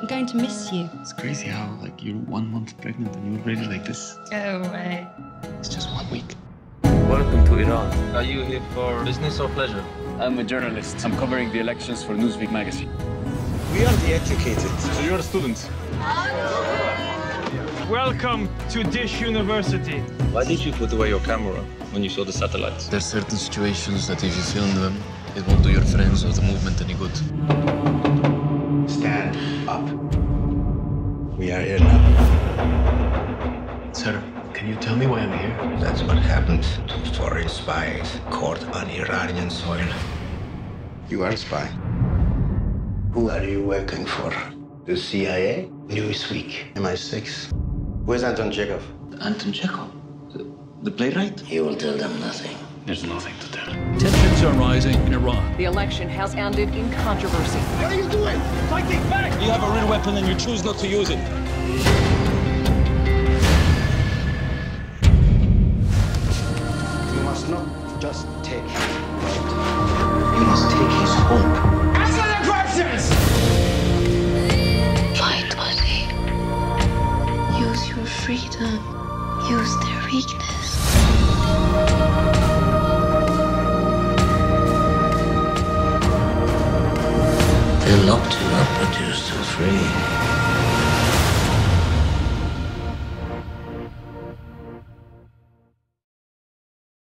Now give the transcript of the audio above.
I'm going to miss you. It's crazy how, like, you're one month pregnant and you're already like this. Go away. It's just one week. Welcome to Iran. Are you here for business or pleasure? I'm a journalist. I'm covering the elections for Newsweek magazine. We are the educated. So you're a student? Welcome to Dish University. Why did you put away your camera when you saw the satellites? There are certain situations that if you film them, it won't do your friends or the movement any good. We are here now. Sir, can you tell me why I'm here? That's what happened to foreign spies caught on Iranian soil. You are a spy. Who are you working for? The CIA? Newsweek? MI6? Where's Anton Chekhov? Anton Chekhov, the, the playwright? He will tell them nothing. There's nothing to tell. Tensions are rising in Iran. The election has ended in controversy. What are you doing? Fighting back! You have a real weapon and you choose not to use it. You must not just take his blood. You must take his hope. Fight, Wally. Use your freedom. Use their weakness. They're locked you up, but you're still free.